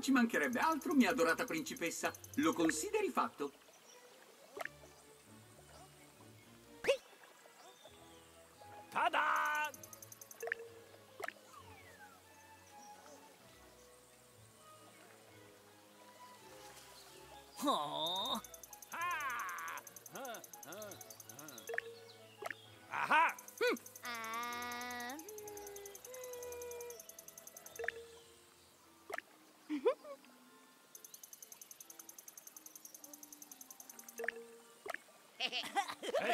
ci mancherebbe altro, mia adorata principessa. Lo consideri fatto? Ta-da! Oh,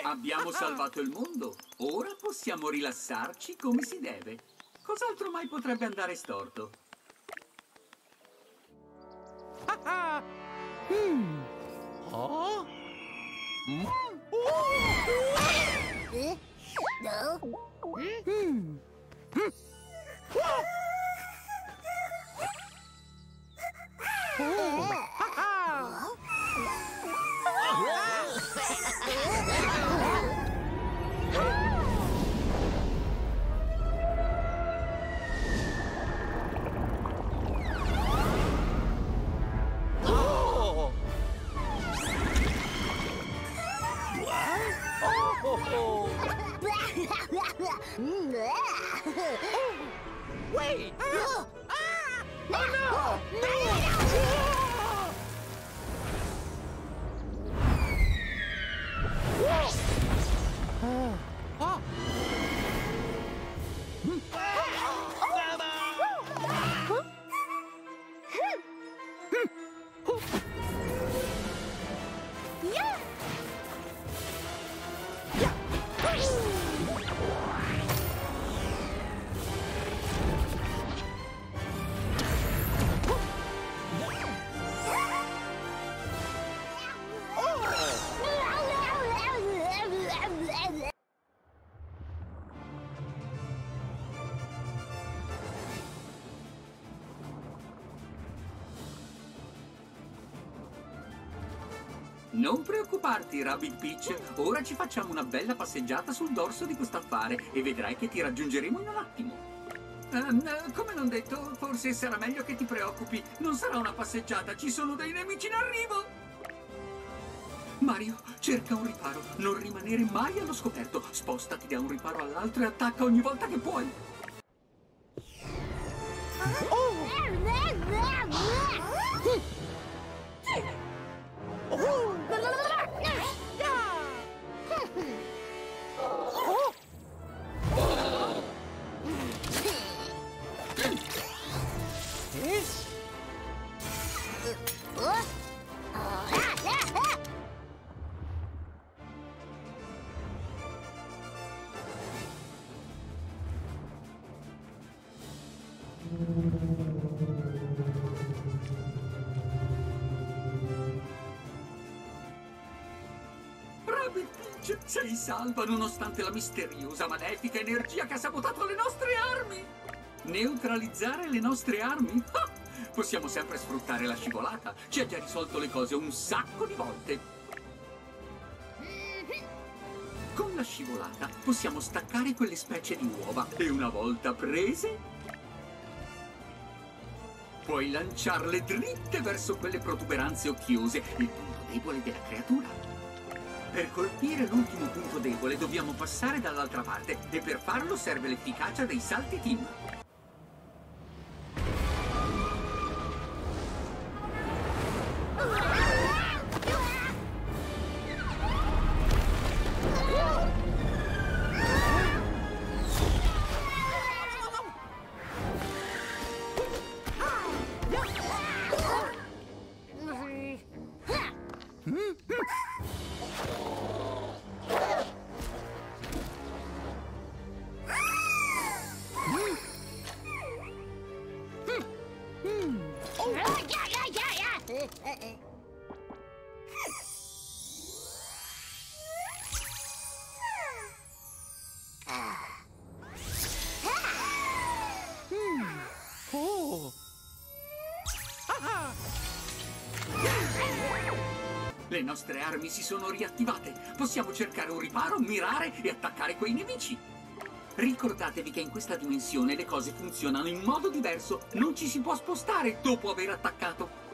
Abbiamo salvato il mondo. Ora possiamo rilassarci come si deve. Cos'altro mai potrebbe andare storto? oh. Mm. eh? No? Hmm. Wait! Oh, Non preoccuparti, Rabbit Peach. Ora ci facciamo una bella passeggiata sul dorso di questo affare e vedrai che ti raggiungeremo in un attimo. Eh, come non detto, forse sarà meglio che ti preoccupi. Non sarà una passeggiata, ci sono dei nemici in arrivo. Mario, cerca un riparo. Non rimanere mai allo scoperto. Spostati da un riparo all'altro e attacca ogni volta che puoi. Peach, sei salva nonostante la misteriosa, malefica energia che ha sabotato le nostre armi! Neutralizzare le nostre armi? Ah! Possiamo sempre sfruttare la scivolata. Ci ha già risolto le cose un sacco di volte. Con la scivolata possiamo staccare quelle specie di uova e una volta prese puoi lanciarle dritte verso quelle protuberanze occhiose, il punto debole della creatura. Per colpire l'ultimo punto debole dobbiamo passare dall'altra parte e per farlo serve l'efficacia dei salti team. Nostre armi si sono riattivate. Possiamo cercare un riparo, mirare e attaccare quei nemici. Ricordatevi che in questa dimensione le cose funzionano in modo diverso. Non ci si può spostare dopo aver attaccato.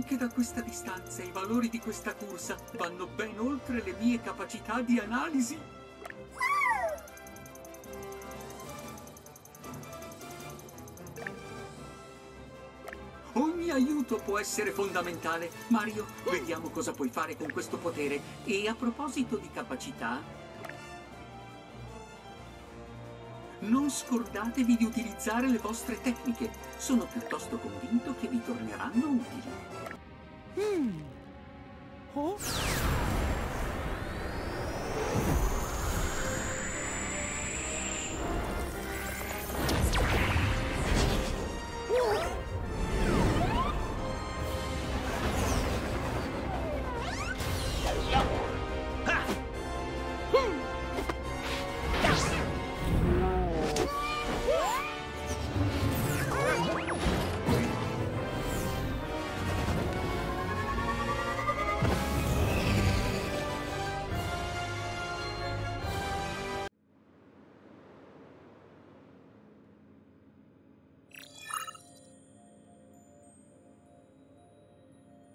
Anche da questa distanza i valori di questa corsa vanno ben oltre le mie capacità di analisi. Ogni aiuto può essere fondamentale. Mario, vediamo cosa puoi fare con questo potere. E a proposito di capacità, non scordatevi di utilizzare le vostre tecniche. Sono piuttosto convinto che vi torneranno utili. Oh.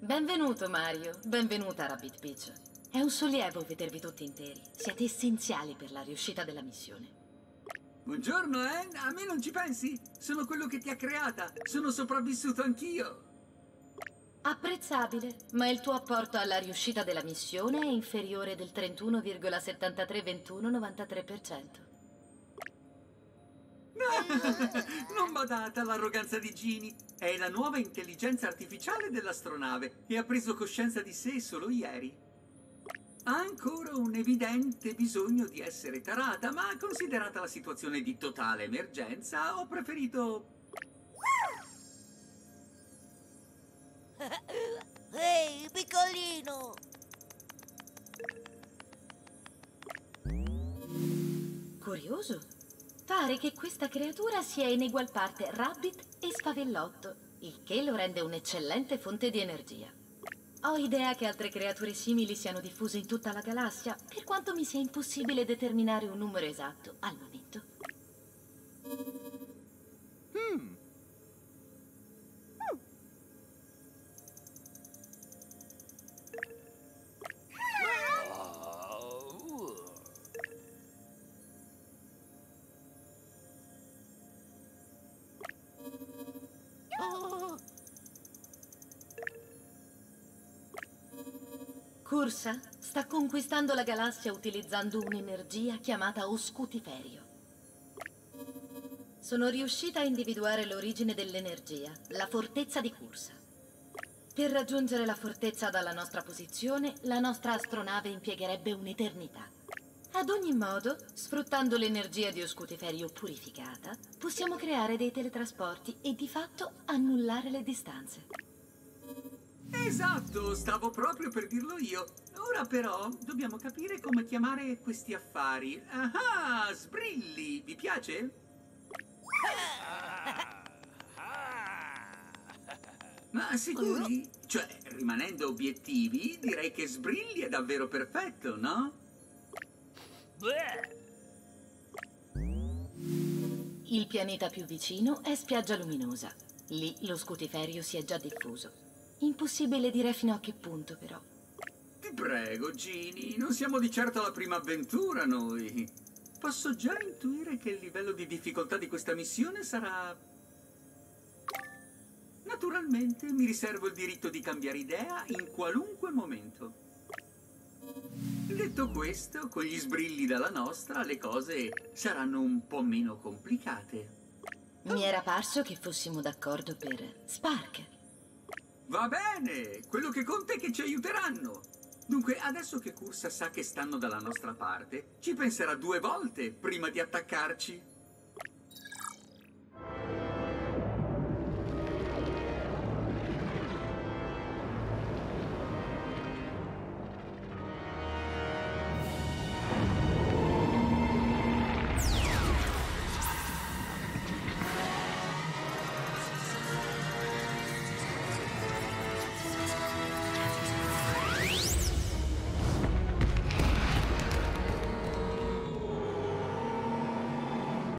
Benvenuto Mario, benvenuta Rabbit Peach. È un sollievo vedervi tutti interi. Siete essenziali per la riuscita della missione. Buongiorno, eh? A me non ci pensi? Sono quello che ti ha creata. Sono sopravvissuto anch'io. Apprezzabile, ma il tuo apporto alla riuscita della missione è inferiore del 31,732193%. non badate all'arroganza di Gini. È la nuova intelligenza artificiale dell'astronave e ha preso coscienza di sé solo ieri. Ha ancora un evidente bisogno di essere tarata, ma considerata la situazione di totale emergenza, ho preferito... Ehi, piccolino! Curioso. Pare che questa creatura sia in egual parte rabbit e spavellotto, il che lo rende un'eccellente fonte di energia. Ho idea che altre creature simili siano diffuse in tutta la galassia, per quanto mi sia impossibile determinare un numero esatto al momento. Cursa sta conquistando la galassia utilizzando un'energia chiamata oscutiferio. Sono riuscita a individuare l'origine dell'energia, la fortezza di Cursa. Per raggiungere la fortezza dalla nostra posizione, la nostra astronave impiegherebbe un'eternità. Ad ogni modo, sfruttando l'energia di oscutiferio purificata, possiamo creare dei teletrasporti e di fatto annullare le distanze. Esatto, stavo proprio per dirlo io. Ora però dobbiamo capire come chiamare questi affari. Ah, sbrilli, vi piace? Ma sicuri? Cioè, rimanendo obiettivi, direi che Sbrilli è davvero perfetto, no? Il pianeta più vicino è Spiaggia Luminosa. Lì lo scutiferio si è già diffuso. Impossibile dire fino a che punto, però. Ti prego, Gini, non siamo di certo alla prima avventura noi. Posso già intuire che il livello di difficoltà di questa missione sarà... Naturalmente mi riservo il diritto di cambiare idea in qualunque momento. Detto questo, con gli sbrilli dalla nostra, le cose saranno un po' meno complicate. Mi era parso che fossimo d'accordo per Spark. Va bene, quello che conta è che ci aiuteranno. Dunque, adesso che Cursa sa che stanno dalla nostra parte, ci penserà due volte prima di attaccarci.